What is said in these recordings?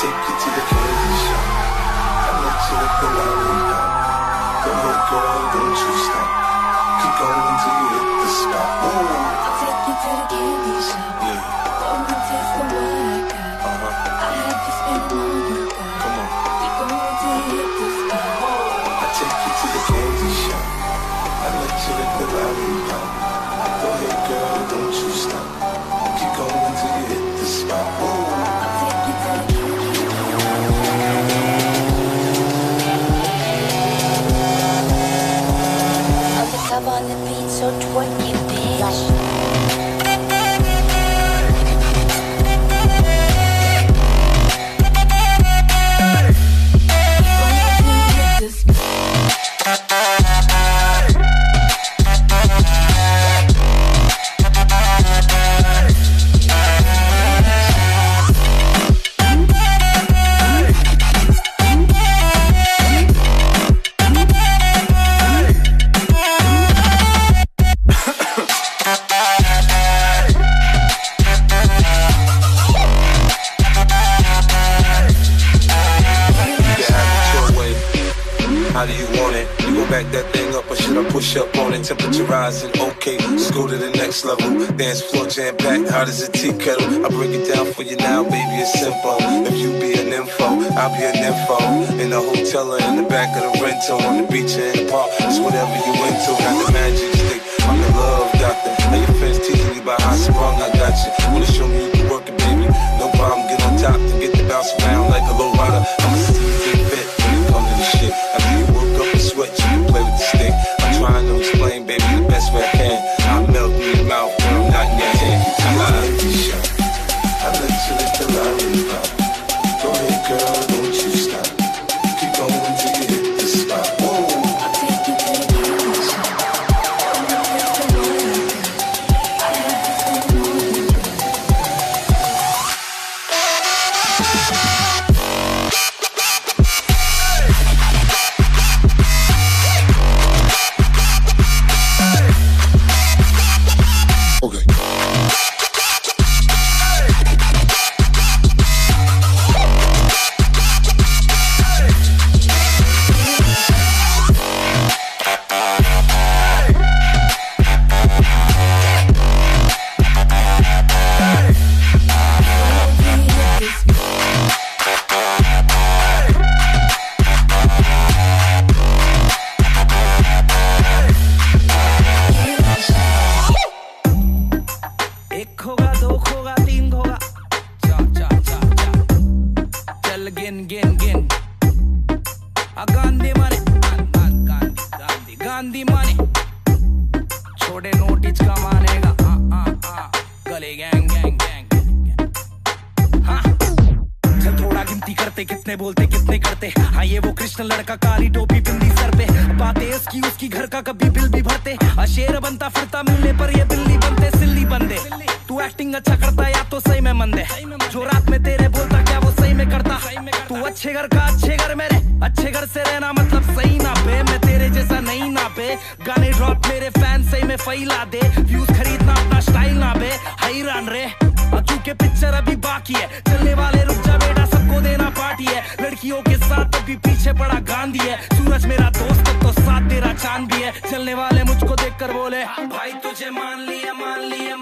take you to the candy shop. I let you lick the lollipop. Go ahead, girl, don't you episode 20. How do you want it? You gon' back that thing up or should I push up on it? Temperature rising, okay, let's go to the next level. Dance floor jam packed, hot as a tea kettle. I break it down for you now, baby, it's simple. If you be an info, I'll be an info. In the hotel or in the back of the rental, on the beach or in the park, it's whatever you into. Got the magic stick, I'm the love doctor. Now your friends teasing you about how sprung I got you. Wanna show me you can work it, baby? No problem, get on top and get gang gang gang चल थोड़ा गिनती करते, कितने बोलते, कितने करते। हाँ ये वो कृष्ण लड़का, काली टोपी बिंदी सर पे। बातें इसकी उसकी घर का कभी बिल भी भरते। आ शेर बनता, फिरता, मिलने पर ये बिल्ली बनते, सिल्ली बंदे। तू एक्टिंग अच्छा करता, या तो सही में मंदे। जो रात में तेरे बोलता, क्या वो सही में करता? तू अच्छे घर का अच्छे घर मेरे, अच्छे घर से रहना मतलब सही ना पे मैं तेरे जैसा नहीं ना पे गाने ड्रॉप मेरे फ़ैन सही में फैला दे। व्यूज़ खरीदना अपना स्टाइल ना बे। हैरान रे अब चूँकि पिक्चर अभी बाकी है। चलने वाले रुक जा बेटा, सबको देना पार्टी है। लड़कियों के साथ अभी पीछे पड़ा गांधी है। सूरज मेरा दोस्त तो साथ तेरा चाँद भी है। चलने वाले मुझको देखकर बोले भाई, तुझे मान लिया मान लिया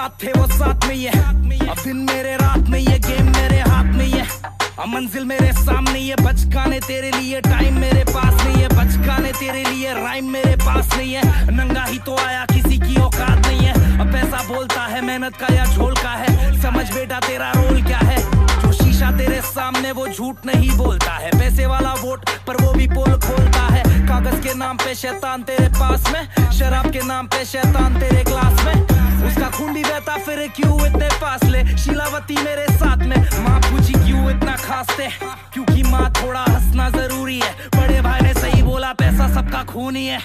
साथ थे, वो साथ में ये। अब दिन मेरे, रात में ये गेम मेरे हाथ में ये। मंजिल मेरे सामने ये, बचकाने तेरे लिए टाइम मेरे पास नहीं है बचकाने तेरे लिए राइम मेरे पास नहीं है नंगा ही तो आया, किसी की औकात नहीं है। अब पैसा बोलता है, मेहनत का या झोल का है। समझ बेटा, तेरा रोल क्या है? जो शीशा तेरे सामने, वो झूठ नहीं बोलता है। पैसे वाला वोट, पर वो भी पोल खोलता है। कागज़ के नाम पे शैतान तेरे पास में, शराब के नाम पे शैतान तेरे ग्लास में। उसका खून भी बहता फिर क्यों इतने फासले? शीलावती मेरे साथ में। माँ पूछी, क्यों इतना खास थे क्योंकि माँ थोड़ा हंसना ज़रूरी है। बड़े भाई ने सही बोला, पैसा सबका खून ही है।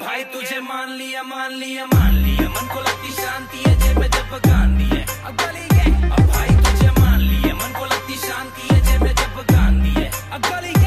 भाई तुझे मान लिया मान लिया मान लिया। मन को लगती शांति है, जेब में जब गांधी है। अब गली अब भाई तुझे मान लिया। मन को लगती शांति है, जेब में जब गांधी है। अब गली